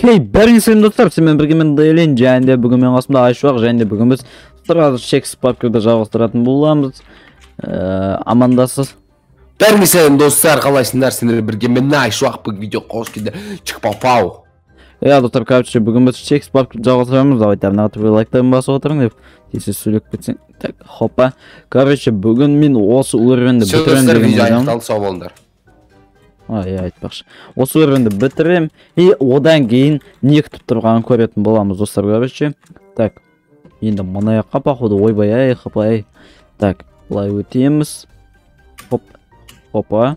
хей бәріңе сәлем достар. Сенімен бірге мен дейлин және де бүгін менің қасымда айшуақ және де бүгін біз сразу шексіз паркерді жалғастыратын боламыз. Ә, амандасыз? Бәріңе сәлем достар. Қалайсыңдар? Сендер бірге мен айшуақ бұл видео қош келді. Чик пау пау. Иә достар короче бүгін біз шексіз паркерді жалғастырамыз. Давайте мына лайктарын басып отырың деп тез сөйлеп кетсең. Так хопа. Короче бүгін мен осы уровеньді бітіремін деген видео ойдамын. сау болыңдар. А иә айтпақшы. Осы уровеньді бітірем и одан кейін не күтіп тұрғанын көретін боламыз достар короче. Так енді мына жаққа походу ойбай ай хопай так былай өтеміз. Хоп хопа.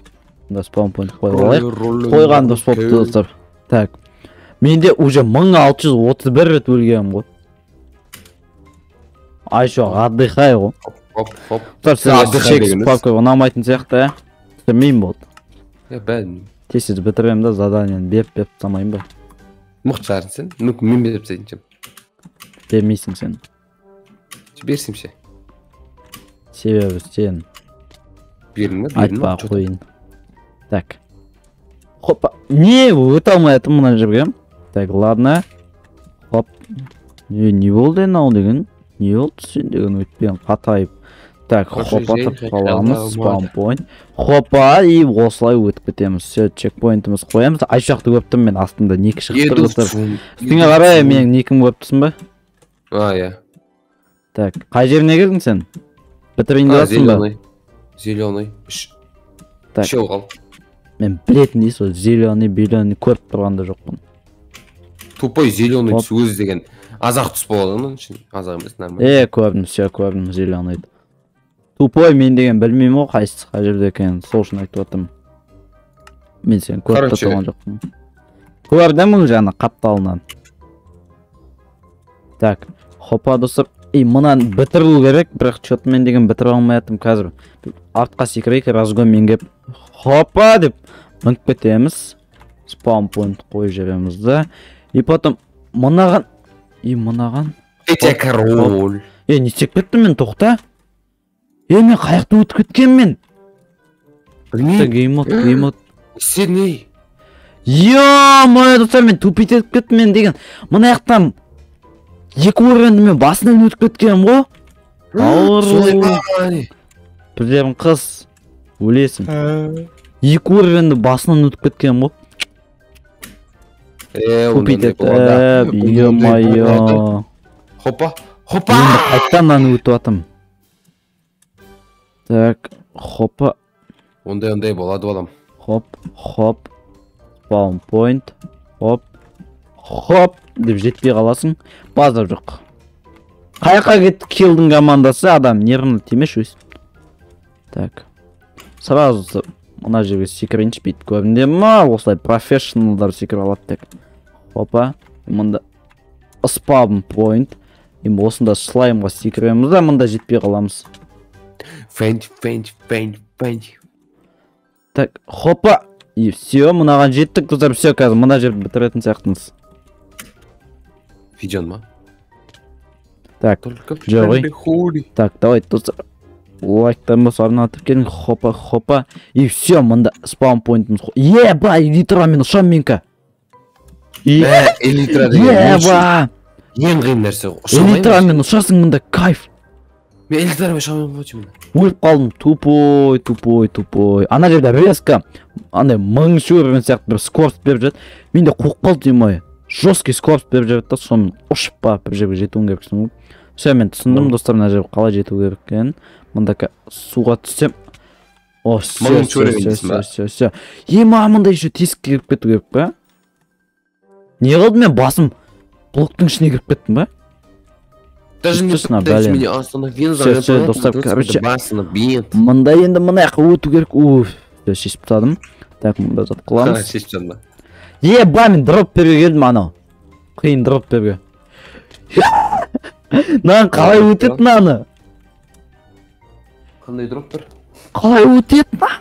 Мында спаунпоинт қойып алайық қойған дұрыс болыпты достар. Так менде уже мың алты жүз отыз бір рет өлгенмін ғой. Айшо отдыхай ғой. Достар ұнамайтын сияқты иә білмеймін болды. Е бәрін тез тез бітіремін да заданиені беріп беріп тастамайын ба мықты шығарсың сен мүмкін мен беріп тастайтын шығармын бермейсің сен берсем ше себебі сен бердің ба айтпай ақ қояйын так хопа не өте алмай жатырмын мына жерге так ладно хоп не не болды енді ау деген не болды сен деген өйтпеген қатайып так хопа тұрып қаламыз спаунпоинт хопа и осылай өтіп кетеміз все чекпоинтіміз қоямыз айшақты көріп тұрмын мен астында ник шығып тұр үстіңе қарай менің никім көріп тұрсың ба а иә так қай жеріне келдің сен бітірейін деп жатрсың ба зеленый Так. үшеу қалды мен білетіндей сол зеленый беленый көріп тұрған да жоқпын тупой зеленый түс өзі деген. Аз ақ түс болады оның үшін аз ақ емес нормально. Е көрдім все көрдім зеленый тупой мен деген білмеймін ғой қайсысы қай жерде екенін сол үшін айтып жатырмын мен сені көріп те Короче. тұрған жоқпын. Көрдім жаңа қапталынан? Так хопа достар. И мынаны бітіру керек бірақ че то мен деген бітіре алмай жатырмын қазір. Артқа секірейік разгонмен келіп хопа деп мініп кетеміз. Спаунпоинт қойып жібереміз да. И потом мынаған и мынаған. Король. Е не істеп кеттім мен тоқта? Е мен қай жақта өтіп кеткенмін білмеймін. Геймод геймод не істедің ей е мое достар мен тупить етіп кеттім мен деген. Мына жақтан екі уровеньді мен басынан өтіп кеткенмін ғой. Ауыр. Ба бірдерін қыз өлесің. Екі уровеньді басынан өтіп кеткенмін ғой. Е тупить ондай етіп болады. е Ондай болады. мое хопа! Хопа қайтадан мынаны өтіп жатырмын так хопа. Ондай ондай болады балам хоп хоп. Спаунпоинт хоп. Хоп. Деп жетпей қаласың. База жоқ. Қай жаққа кетті киллдің командасы адам нервына тимеші өйстіп так. Сразу мына жерге секірейінші бүйтіп көрдіңдер ма? Осылай профессионалдар секіре алады так хопа. Мында спаун пойнт енді осында слаймға секіреміз да мында жетпей қаламыз. Фэнч фэнч фэнч фэнч так хопа! И все мынаған жеттік достар все қазір мына жерді бітіретін сияқтымыз видеоны ма так Жоқ, так давайте достар лайктан болса орнатып келіңіз хопа хопа. И все мында спаунпоинтіміз еба элитра мен ұшамын менікі Мә, элитра деген еба! ең қиын нәрсе ғой элитрамен ұшасың мында кайф. Мен алмаймын ғой чемно өліп қалдым тупой тупой тупой. Ана жерде резко андай мыңыншы уровень сияқты бір скорость беріп жатады менде қуып қалды деймін жесткий скорость беріп жатады да сонымен ұшып барып бір жерге жетуің керексің ғой все мен түсіндім достар мына жерге қалай жету керек екенін мында суға түссем о все все все все все е маған мында еще тесікке кіріп кету керек па не қылды мен басым блоктың ішіне кіріп кеттім ба даже не блин. меня остановить Всё, всё, достар, короче. мында енді мына жаққа өту керек уф все шешіп тастадым так мында жатып қаламыз шешіп тастадың ба мен дроп беруге келдім анау қиын дроп беруге мынаны қалай өтеді мынаны қандай дроп бар қалай өтеді мына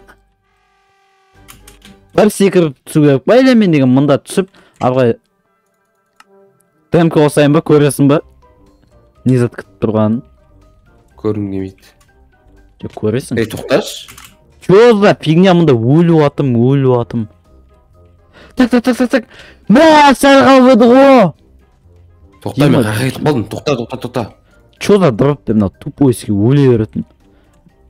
бір секіріп түсу керек па или мен деген мында түсіп ары қарай темп қосайын ба көресің ба низат күтіп тұрғанын көргім келмейді жоқ көресің. Ей тоқташы. Че за фигня мында өліп жатырмын өліп жатырмын так так так так так. Мә сәл қалып еді ғой тоқта мен қаяққа кетіп қалдым. Тоқта тоқта тоқта. Че за дроп деп мына тупойский өле беретін?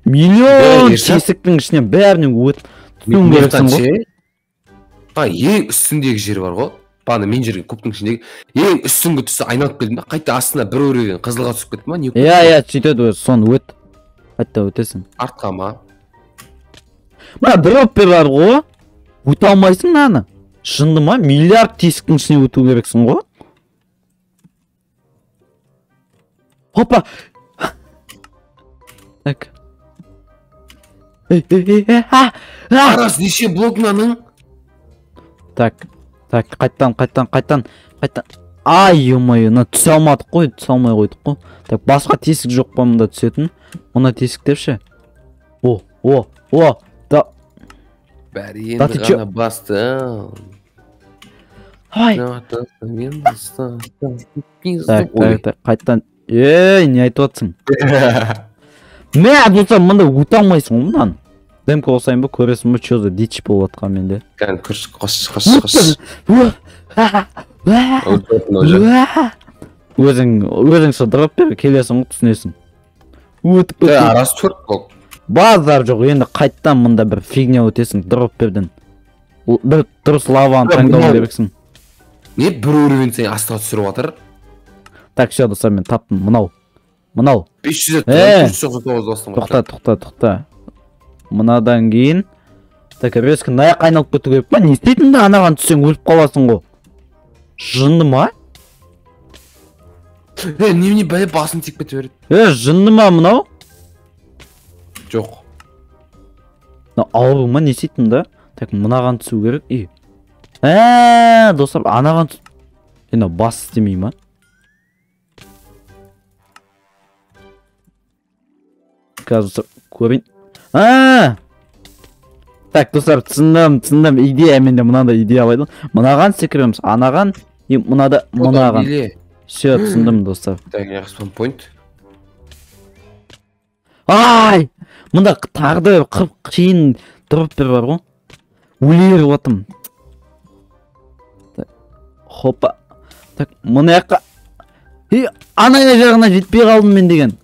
Миллион тесіктің ішінен бәрінен өтіп түсуің керексің ғой. ең үстіндегі жер бар ғой. Бағана мен жүрген кубтың ішіндегі ең үстіңгі тұсы айналып келдім да қайта астына бір өреген қызылға түсіп кетті ма не иә иә сөйтеді өзі соны өт. Қайта өтесің. Артқа ма? Мына дроппер бар ғой. Өте алмайсың мынаны шынды ма миллиард тесіктің ішіне өту керексің ғой? Опа! Так. Арасы неше блок мынаның так. Так қайттан қайттан қайттан қайттан ай е мое мына түсе алмадық қой түсе алмай қойдық қой. Так басқа тесік жоқ па мында түсетін? Мына тесік депші. О о о да. Бәрі Да енді ты ғана бастым ай! Так так так қайттан ей не айтып жатсың мә достар мында өте алмайсың ғой мынаны. Демка қосайын ба көресің ба че за дичь болып жатқан менде? Кәдімгі күріш қош қош қош Уа, а, уа. Уа! өзің өзің дроп бер келесің ғой түсінесің. Өтіп кеткен арасы төрт блок базар жоқ енді қайттан мында бір фигня өтесің дропперден Л- бір дұрыс лаваны таңдау керексің. не бір уровень сайын астыға түсіріп жатыр? Так все достар мен таптым. Мынау. Мынау. Бес жүз тоқта тоқта тоқта. Мынадан кейін так резко мына жаққа айналып кету керек па? Не істейтінді анаған түссең өліп қаласың ғой. Жынды ма? Е немене бәле басын тиіп кете береді. Е жынды ма мынау? Жоқ. Мына ауру ма не істейтін да? Так мынаған түсу керек. И. Ә достар анаған е мынау бас істемей ма? Қазір көрейін. А! Так достар түсіндім түсіндім. Идея менде мынандай идея еді мынаған секіреміз анаған и мынада мынаған. все түсіндім достар. Так пойнт ай! Мында тағы да қырық қиын дроппер бар ғой. Өле беріп жатырмын Так, хопа. Так мына жаққа. И ана жағына жетпей қалдым мен деген.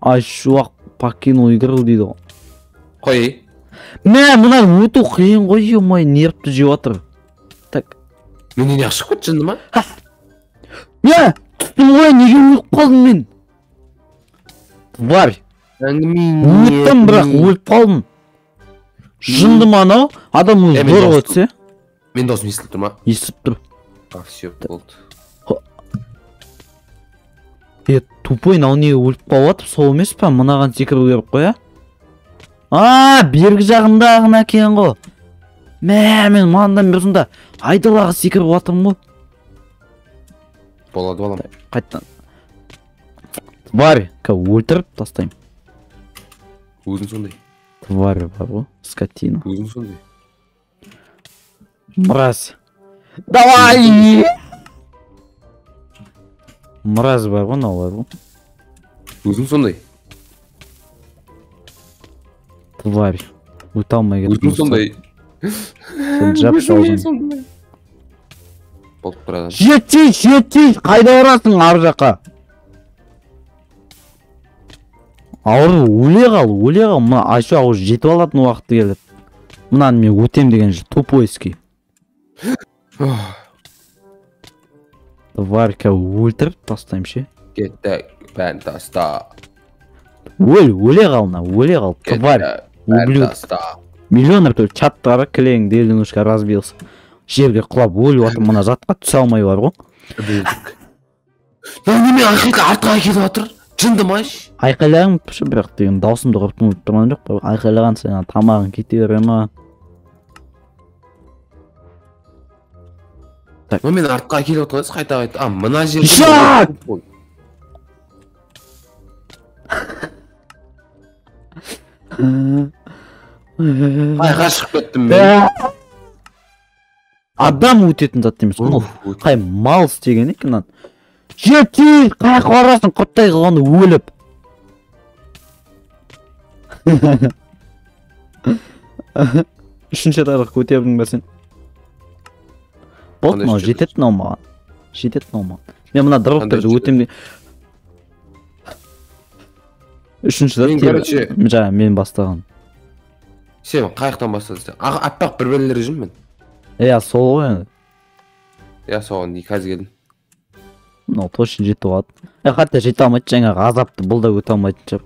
Ай чувак покинул игру дейді ғой қой мә мына өту қиын ғой е мое нервті жеп жатыр. Так. Менен шығып кетті жынды ма? Мә түстім ғой неге өліп қалдым мен? Тварь! Бірақ өліп қалдым. Жынды ма анау? Адам өзі дауыстым. өтсе? Мен даусым естіліп тұр ма? Естіп тұр. А все болды. Е тупой мынау неге өліп қалып сол емес па? Мынаған секіру керек қой а? А бергі жағындағына екен ғой. Мә мен мынадан бері сонда айдалаға секіріп жатырмын ғой. Болады балам қайтадан. Тварь ка өлтіріп тастаймын. Өзің сондай. Тварь бар ғой скотина. Өзің сондай. Мразь. Давай! Мразь бар ғой мынаулар ғой өзің сондай тварь өте алмай өзің кеттім сондай жап шалдың болып тұрады жетсей жетсей қайда барасың ар жаққа? Ауру өле қал өле қал. Мына айша уже жетіп алатын уақыты келеді мынаны мен өтем деген же тупойский тварька өлтіріп тастаймын ше. Кеттік бәрін таста. Өл өле қал мына өле қал тварь ублюдок. миллионер только чаттары кілең дел немножко разбился. Жерге құлап өліп жатыр мына затқа түсе алмай бар ғой. Неме айқайқа артқа келіп жатыр. Жынды ма айқайлағым бірақ деген даусымды келіп тұрған жоқ айқайлаған сайын тамағың кете бере ма? Но мен артқа келіп отырған қайта қайта а мына жерде Жат! Ой, айға шығып кеттім мен адам өтетін зат емес қай мал істеген екен мынаны жетей қай жаққа барасың құрттай өліп үшінші этажға көтердің ба сен болды жерде? жетеді мынау маған жетеді мынау маған мен мына дропперді жерде? өтем үшінші Мен, короче- жаңа мен бастаған сен қай жақтан бастадың сен ақ аппақ бір бәлелер жүрмін мен иә сол ғой енді иә соған қазір келдім мынау точно жетіп алады хотя жете алмайды жаңағы азапты бұл да өте алмайтын шығар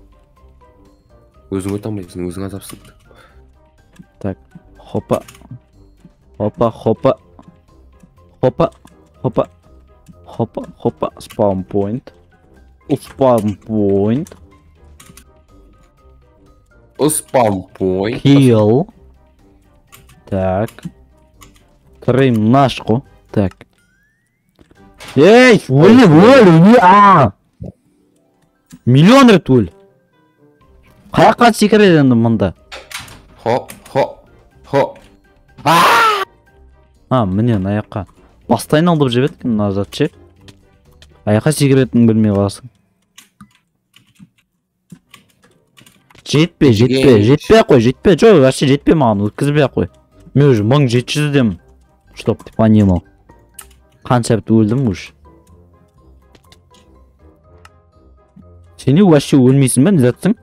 өзің өте алмайсың өзің азапсың хопа хопа хопа хопа хопа хопа хопа спаун point. Спаун point. Спам пой kill. Так крым нашку так ей өлі өлі өлі а миллион рет өл қай жаққа секіреді енді мында хо хо хо а міне мына жаққа басты айналдырып жібереді екен назад ше. Аяққа секіретінін білмей қаласың. Жетпе жетпе Ей. жетпей ақ қой жетпе. Жоқ вообще жетпе маған өткізбей ақ қой. Мен уже мың жеті жүздемін чтоб ты понимал. Қанша рет өлдім уже. Сен не вообще өлмейсің ба не затсың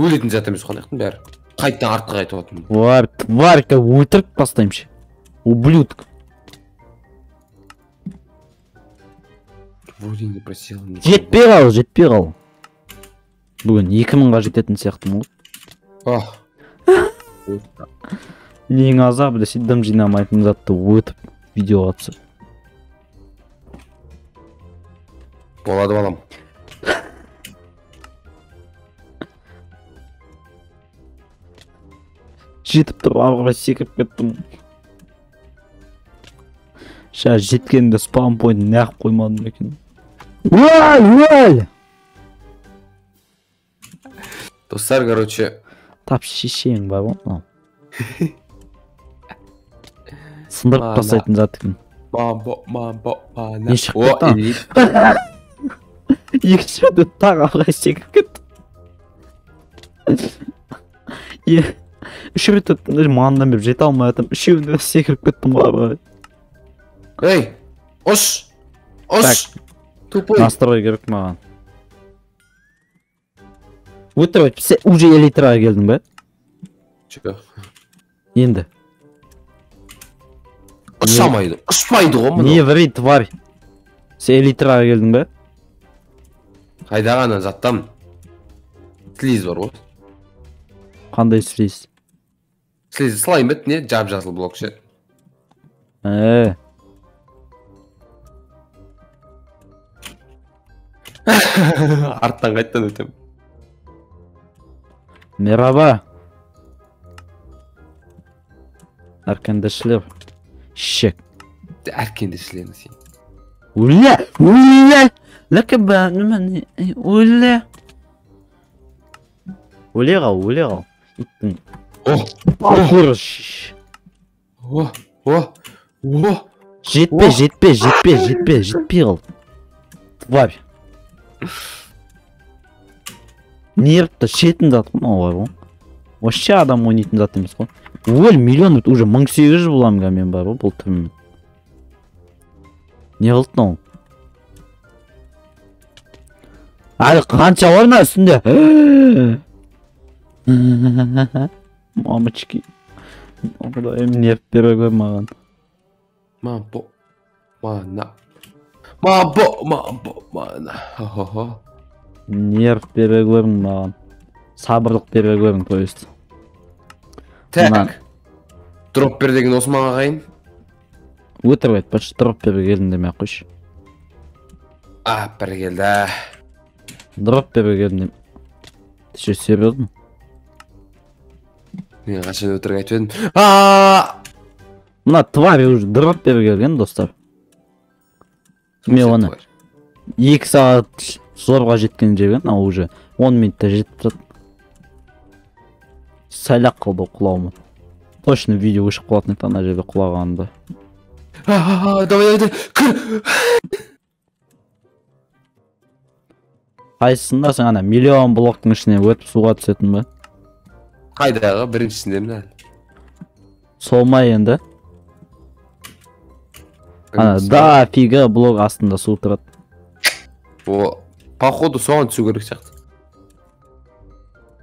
өлетін зат емес қой ана бәрі. Қайтадан артқа қайтып жатырмын тварь тварь как өлтіріп тастаймын ше. Ублюдок вроде не просил жетпей қал жетпей қал бүгін екі мыңға жететін сияқтымын ғой. Ең азабы десе дым жинамайтын затты өтіп видеоға түсіп. Болады балам. Жетіп тұрып ары қарай секіріп кеттім. Сейчас жеткенде спаун пойнт неғып қоймадым екен. Ой ой достар короче тап шешең бар ғой мынау сындырып тастайтын зат екен мамбо мамбо мана Не шығып кетті, екінші өтіп тағы қарай секіріп кеттім е үш рет маңынан беріп жете алмай жатырмын үшеуінде де секіріп кеттім ғой ей ұш ұш тупой. Настрой керек маған. Өтірік айтып сен уже элитраға келдің ба Чё? енді. Ұшамайды ұшпайды ғой не мынау ври тварь. Сен элитраға келдің ба қайдағы ана заттан? Слиз бар ғой. Қандай слиз? Слиз слайм бет не? Жап жасыл блок ше арттан қайтадан өтемін мераба әркендешілер шек әркендешілерің сен өле өле ләкәбә неме не өле өле қал өле қал иттің о Алқұрыш. о о о жетпе О! жетпе жетпе жетпе жетпей қал тварь Нервті шетін зат қой мынау бар ғой. Вообще адам ойнайтын зат емес қой. Өл миллион уже мың сегіз жүз боламын мен бар ғой бұл түріммен не қылды мынау? Әлі қанша бар мына үстінде? Мамочки. Құдайым нерв бере гөр маған. Мамбо мана мамбо мамбо мана. Нерв бере көрің маған сабырлық бере көрің то есть. Так. Дроп бер деген осы маған ағайын? Өтірік айтпашы дроп бере келдім демей ақ қойшы. А бір келді дроп бере келдім дем ты че серьезно? Мен қашан өтірік айтып едім. А! Мына тварь уже дроп бере келген достар. Мен оны екі сағат зорға жеткен жерге ал уже он минутта жетіп тұрады сәл ақ қалды ғой құлауыма точно видео өшіп қалатын еді ана жерде құлағанымда. Давай давай кір! Қайсысында сен ана миллион блоктың ішіне өтіп суға түсетін ба қайдағы? Біріншісіндемін әлі сол ма енді? Ана дофига блок астында су тұрады о походу соған түсу керек сияқты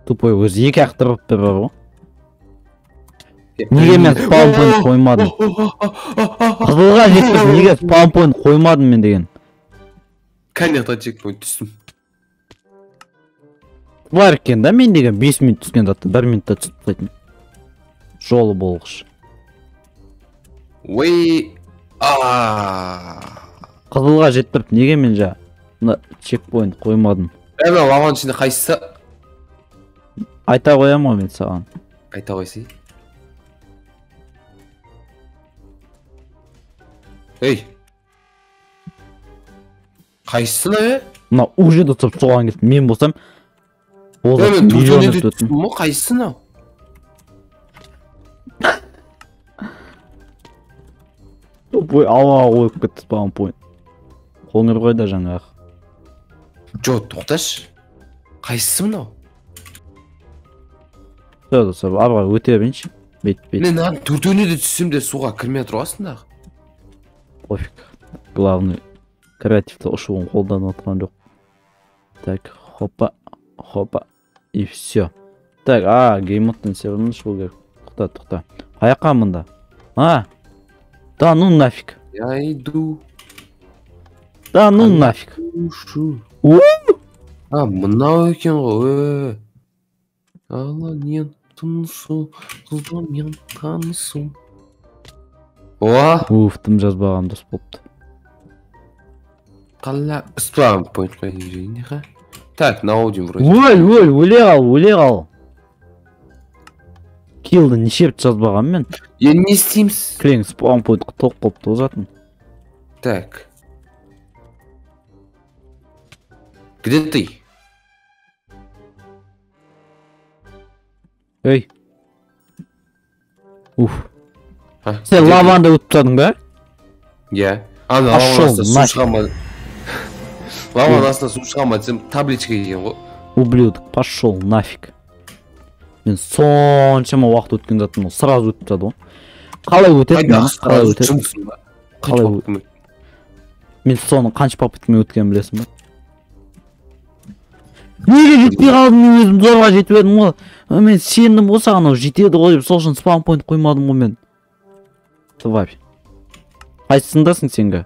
тупой өзі екі ақ тұрып бар ғой неге мен спаун point қоймадым қызылға жетіп неге спаун point қоймадым мен деген конектан чекпоинт түстім бар екен да мен деген бес минут түскен затты бір минутта түсіп тастайтын жолы болғыш ой қызылға жетіп неге мен жа мына чекпоинт қоймадым? Ана вагон ішінде қайсысы? Айта қоямын ғой мен саған. Айта қойсай ей қайсысы мына е мына уже соған кетті мен болсам ол е, миллион тупой ауаға қойып кетті спаун point қоңыр ғой да жаңағы. Жоқ тоқташы. Қайсысы мынау? Все достар ары қарай өте берейінші. Бүйтіп бүйтіп мен мынаның төртеуіне де түссем де суға кірмей жатыр ғой астындағы. Пофиг. Главный креативті ұшуын қолданып отқан жоқ. Так хопа хопа. И все так а геймодтан сервермен шығу керек. Тоқта тоқта. Қай жаққа мында. А! Да ну нафиг. Я иду. Да ну нафиг. душу. У! а е аланен тынысу қыздармен танысу о! Уф тым жазбағам дұрыс болыпты қала спам point қоя берейін ха так на аудио вроде. Өле қал өле қал киллді неше рет жазбағанмын мен енді не істейміз кілең спаун поинтқа толып қалыпты ғой затын так где ты ей уф А, сен где ты? лаванда өтіп тастадың ба иә ана Пошел лаваның астына су нафиг. шыға ма лаваның астына су шыға ма десем табличка екен ғой ублюдок пошел нафиг Мен соншама уақыт өткен заттың ол сразу өтіп тастады ғой. Қалай өтеді? Қалай өтеді. Қалай мен соны қанша попыткамен өткенін білесің ба неге жетпей қалдым мен өзім? Зорға жетіп едім ғой. Мен сендім ғой саған ол. Жетеді ғой деп сол үшін спаун point қоймадым ғой мен. Тварь. Қайсысындасың сенге?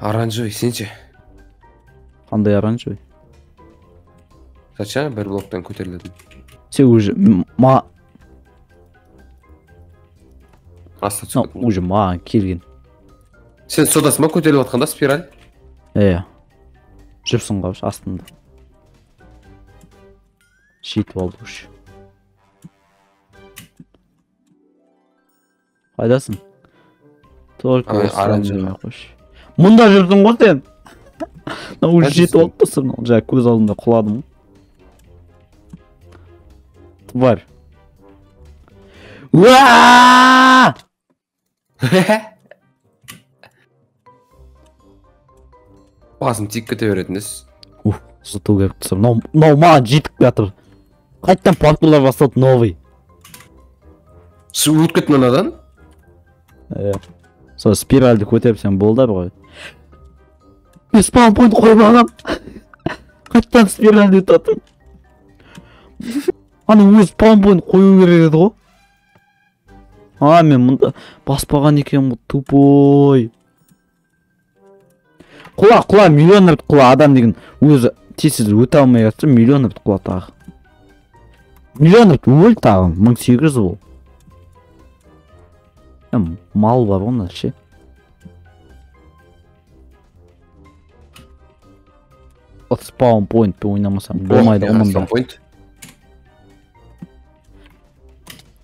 Оранжевый сен ше қандай оранжевый? Зачем? Бір блоктан көтерілетін сен уже ма түсіп уже маған келген сен содасың ба көтеріліп жатқанда спираль иә жүрсің ғой астында жетіп алды уже қайдасың только қойшы мұнда жүрсің ғой сен мына уже жетіп тұрсың мынау жаңа көз алдымда құладым ғой тварь уа басым тиіп кете беретінсіз ух зыту керек тұр мынау маған жетіп жатыр қайтадан папкалар басталды новый өтіп кетті мынадан иә сол спиральді көтерсең болды ары ғой мен спаун point қоймағам қайтадан спиральді өтіп ана өзі спаун point қою керек еді ғой. А мен мұнда баспаған екенмін ғой тупой. Құла құла миллион рет құла адам деген өзі тез тез өте алмай жатса миллион рет құла тағы. Миллион рет өль тағы мың сегіз жүз ол. Ә, мал бар ғой мына ше. Спаун поинтпен ойнамасам болмайды ғой мында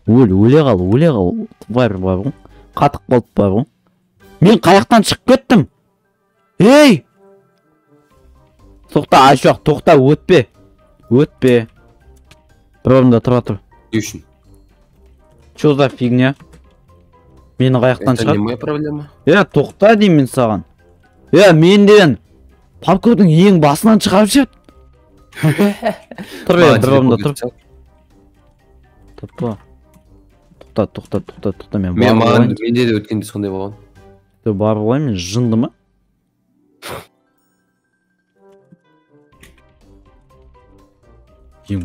өль өле қал өле қал. Тварь бар ғой қатып қалып бар ғой. Мен қай жақтан шығып кеттім. Ей тоқта айшуақ тоқта өтпе. Өтпе. Бір орында тұра тұр. Не үшін? Че за фигня? Мені қай жақтан это не шығар. моя проблема. Е тоқта деймін мен саған. Е мен деген папканың ең басынан шығарып жіберді. Тұр бір орында тұр. Тоқта тоқта тоқта тоқта мен мен маған менде де өткенде сондай болған. Барып алайын мен жынды ма? Ең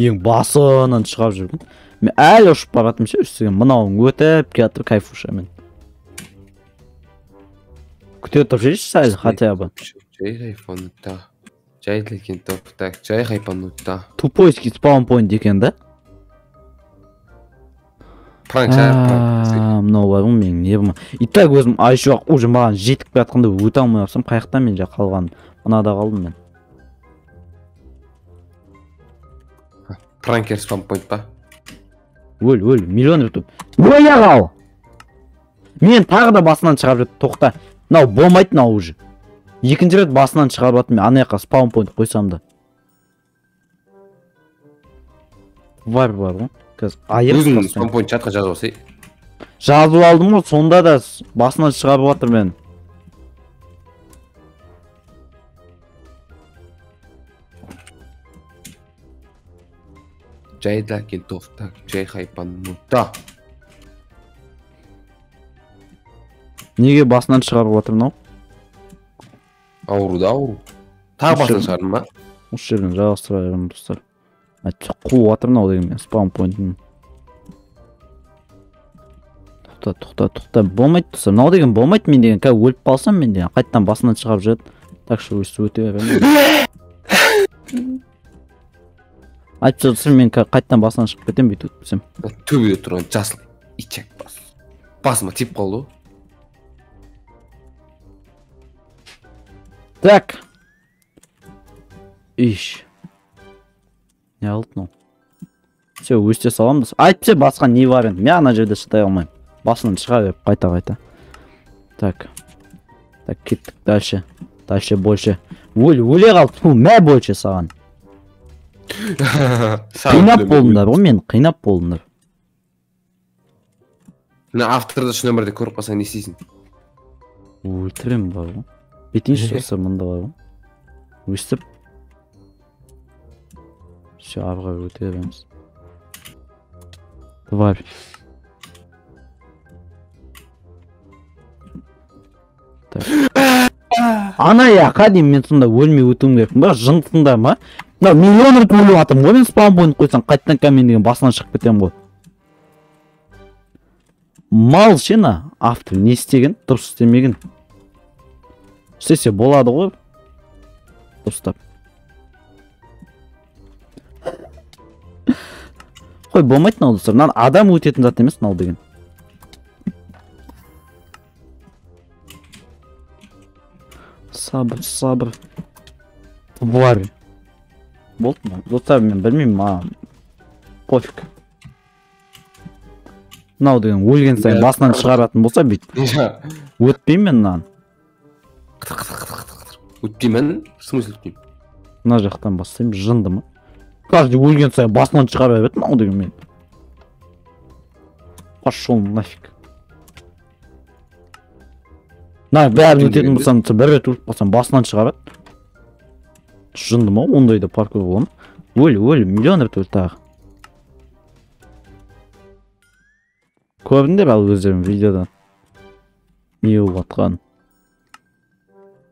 ең басынан шығарып жүрмін мен әлі ұшып бара жатырмын ше үстіге мынауың өтіп келе жатыр кайфушамен күте тұрып жіберейінші сәл хотя бы. жай хайпанутта жай екен топ так жай хайпанутта тупойский спаунпоинт екен да? А, мынау бар ғой менің нервыма и так өзім еще уже маған жетіп келе жатқанда өте алмай қалсам қай жақта мен жаңа қалғаным мынада қалдым мен. Пранкер спам пойнт па өл өл миллион ютуб өле қал мен тағы да басынан шығарып жатыр тоқта. Мынау болмайды мынау уже. Екінші рет басынан шығарып жатырмын мен ана жаққа спаун пойнт қойсам да. Бар бар ғой. Қазір өзің чатқа жазып алсай жазып алдым ғой сонда да басынан шығарып жатыр мен жай екен топ так жай хайпанутта неге басынан шығарып жатыр мынау ауру да ауру тағы басынан шығардың ба осы жерден жалғастыра беремін достар қуып деген мен спаун поинтін тоқта тоқта тоқта болмайды достар мынау деген болмайды мен деген. Қазір өліп қалсам мен деген. Қайтадан басынан шығарып жүреді так что өстіп өте беремін айтып достар мен қазір қайтадан басынан шығып кетемін бүйтіп өтпесем төбеде тұрған жасыл итшек бас. Басыма тиіп қалды ғой. Так. Иш не қылды мынау все өсте саламын достар әйтпесе басқа не бар енді? Мен ана жерде шыдай алмаймын. Басынан шыға беріп қайта қайта. Так. Так кеттік. Дальше. Дальше больше. Өл өле қал ту мә больше саған? Қинап болдыңдар ғой мені қинап болдыңдар. Мына авторды шын өмірде көріп қалсаң не істейсің? Өлтіремін бар ғой бүйтейінші достар мында бар ғой өстіп. Все өте береміз тварь. Ана жаққа дейін мен сонда өлмей өтуім керекпін ба жындысыңдар ма мынау миллион рет өліп жатырмын ғой мен спаун пойнт қойсаң қайтадан камень деген басынан шығып кетемін ғой. Мал ше мына автор не істеген дұрыс істемеген. Істесе болады ғой. Дұрыстап. Қой болмайды мынау достар. Мынаны адам өтетін зат емес мынау деген. Сабыр сабыр. Тварь болды ма достар мен білмеймін маған пофиг. Мынау деген өлген сайын басынан шығаратын болса бүйтіп. Өтпеймін мен мынаны өтпеймін в смысле өтпеймін. Мына жақтан бастаймын жынды ма? Каждый өлген сайын басынан шығара береді мынау деген мен пошел нафиг. Мына бәрін өтетін болсам бір рет өліп қалсам басынан шығарады жынды ма ондайда паркур бола ма өл өл миллион рет өл тағы. Көрдіңдер ал өздерің видеода не болып жатқанын?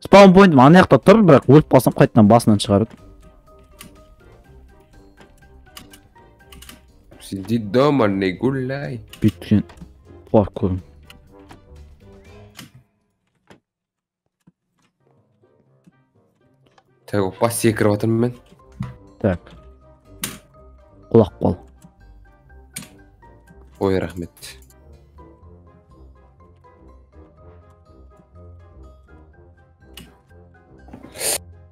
Спаун пойнтым ана жақта тұр бірақ өліп қалсам қайтадан басынан шығарады сиди дома не гуляй бүйткен паркур так опа секіріп жатырмын мен так құлап қал ой рахмет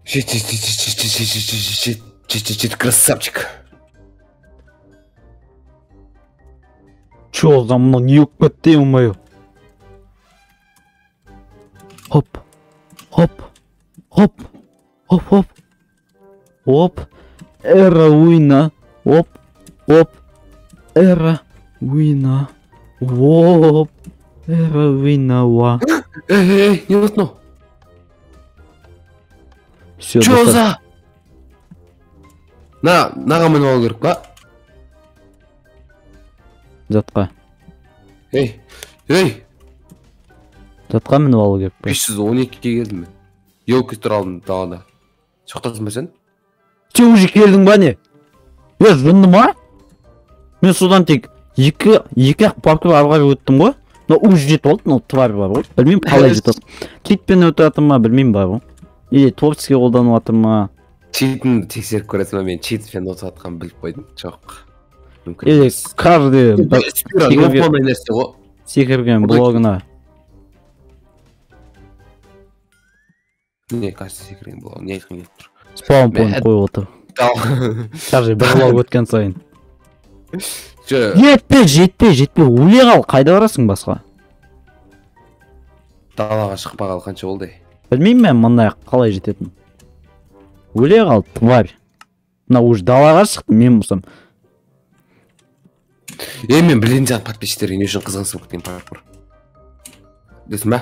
жет жет жет жет жет жет жет жет жет жет красавчик Чё за мной? Неукотимый. Оп. Оп. Оп. Оп, оп. Оп. Эра Уина. Оп. Оп. Эра Уина. Оп. Эра Уина. Ва. Эй, эй, не уснул. Все, Чё за? На, на рамен олгырк, ба? Затқа. Ей ей жатқа мініп алу керек пе? бес жүз он екіге келдім мен. Елка тұр алдымда далада. Жоқтасың ба сен? Сен уже келдің ба не? Е жынды ма? Мен содан тек екі екі ақ бабка ары қарай өттім ғой. Но уже жетіп алды мынау тварь бар ғой. Білмеймін қалай жетіп читпен өтіп жатыр ма білмеймін бар ғой или творческий қолданып жатыр ма? Читіңді тексеріп көресің ба мен? Читпен отырып жатқанын біліп қойдым жоқ. Или каждый секірген- блогына не кажется секірген бұл не айтқың келіп тұр спаун поинт қойып отыр каждый бір блог өткен сайын жетпе жетпе жетпе өле қал қайда барасың басқа? Далаға шықпағалы қанша болды? Білмеймін мен мындай қалай жететінін өле қал тварь. Мына уже далаға шықты мен болсам. Е мен білейін жаңағы подписчиктерге не үшін қызғансып кеткен паркур білесің ба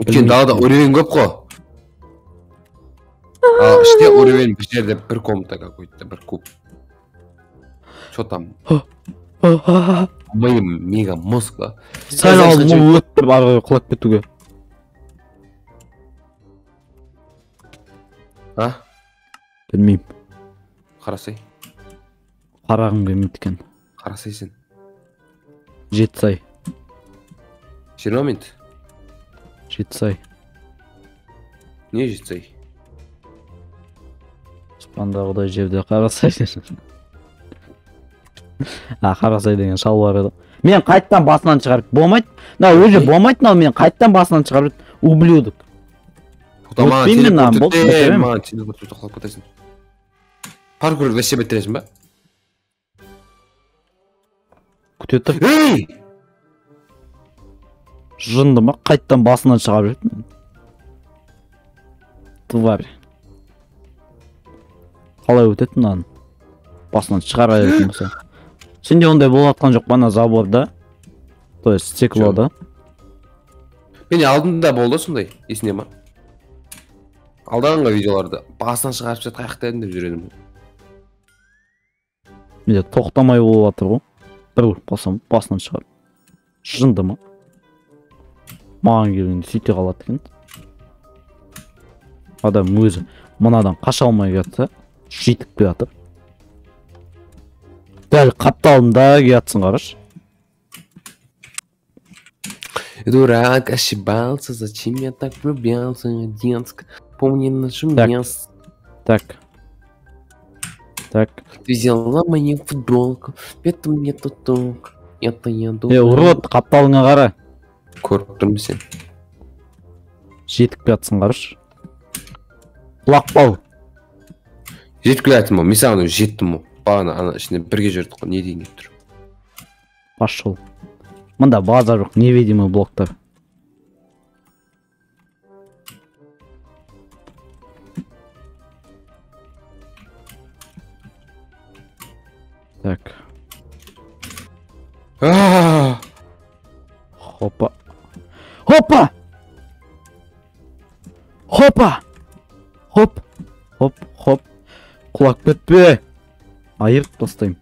өйткені далада уровень көп қой. Ал іште уровень бір жерде бір комната какой то бір куб че там? Ми мега мозг да. Сәл ол өтіп ары қарай құлап кетуге. А? Білмеймін. Қарасай. Қарағым келмейді екен. Қарасай сен жетісай. Жиырма минут. Жетісай. Не жетсай аспандағыдай жерде қарасай. А қарасай деген шал бар еді. Мен қайтадан басынан шығарып болмайды. Мына өзі болмайды мынау мен қайтадан басынан шығарып ублюдок Puta, Вот маған именно, телепорт күте тұр ей жынды ма? Қайтадан басынан шығарып жүреді тварь қалай өтеді мынаны? Басынан шығара беретін болса. Сенде ондай болып жатқан жоқ па ана заборда? То есть стеклода? Мен алдында болды сондай есіңде ма? Алданғы видеоларды. Басынан шығарып тастады қаяқта едім деп жүр едім. Менде тоқтамай болып жатыр ғой. Бір қалсам басынан шығарып жынды ма? Маған келгенде сөйте қалады екен. Адам өзі мынадан қаша алмай жатса жетіп келе жатыр. Дәл қапталында келатсың қарашы. Дурак ошибался зачем я так влюблялся детск помни наше Так. так. Так. Ты взяла мою футболку это мне тутук это я е урод қапталыңа қара көріп тұрмын сен жетіп келатсың қарашы құлап қал жетіп келе жатырмын мен саған уже жеттім ғой бағана ана ішінде бірге жүрдік қой не деген келіп тұр пошел. Мында база жоқ невидимый блоктар так. А, хопа. Хопа! Хопа! Хоп! Хоп хоп. Құлап кетпе айырып тастаймын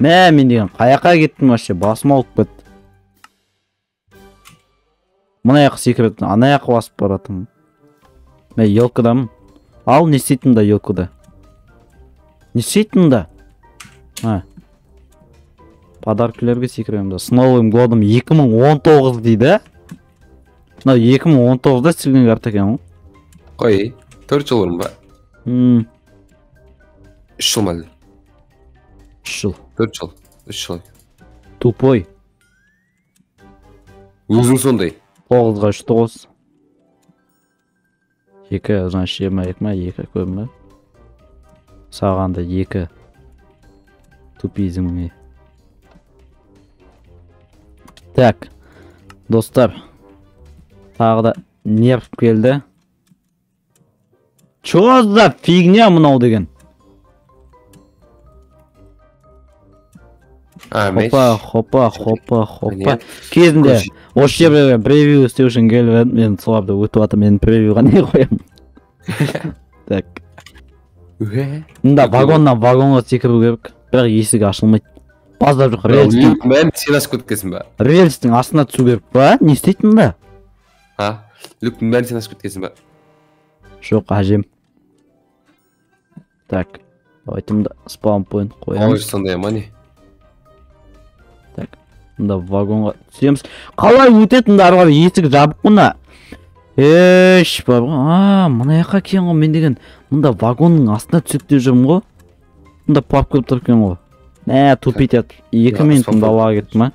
мә мен деген қай жаққа кеттім вообще басым ауырып кетті мына жаққа секіріп ана жаққа басып бара жатырмын мә елкадамын ал не істейді мында елкада. Не істейді мында а подаркілерге секіремін да. С новым годом 2019 дейді. Мынау 2019-да істелген карта екен ғой қой төрт жыл бұрын ба? Үш жыл ма? Әлде үш жыл. Төрт жыл. Үш жыл. Тупой. Өзің сондай? Тоғызға үш тоғыз. Екі значит жиырма екі ма? Екі көп ма саған да екі тупизміңе так достар тағы да нерв келді. Чё за фигня мынау деген? Хопа хопа хопа хопа. Кезінде осы жерге превью істеу үшін келіп едім мен соларды өтіп жатырмын мен превьюға не қоямын. Так. Мында вагоннан вагонға секіру керек. Бірақ есік ашылмайды. Базар жоқ рельстің люктің сен ашып кеткенсің ба? Рельстің астына түсу керек па? Не істейді мында а? Люктің бәрін сен ашып кеткенсің ба? Жоқ әжем. Так давайте мында спаунпоинт ой қоямыз. Сондай ма не? Мында вагонға түсеміз қалай өтеді мында ары қарай есік жабық мына? Еш бар ғой а мына жаққа келген ғой мен деген мында вагонның астына түседі деп жүрмін ғой. Мында пап көріп тұр екен ғой. Мә тупить етіп екі сонда далаға кетті ма?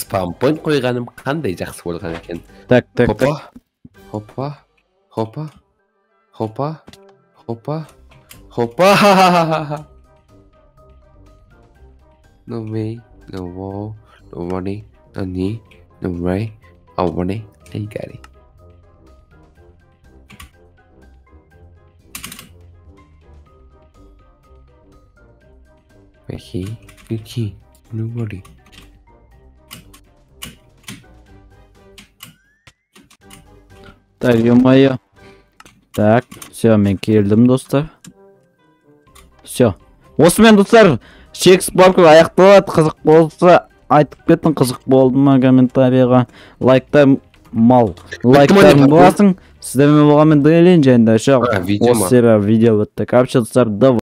Спампоинт қойғаным қандай жақсы болған екен? Так так хопа. хопа. Хопа. Хопа. Хопа. Хопа. No me no wall no money no knee no way want it. I got it Aquí, aquí, nobody. так все мен келдім достар все осымен достар шекс паркур аяқталады қызық болса айтып кеттің қызық болды ма комментарийға? Лайктар мал. Ма? боласың. Сіздермен болған мен дрелин және де еще А, видео ма? осы серия видео бітті достар давай.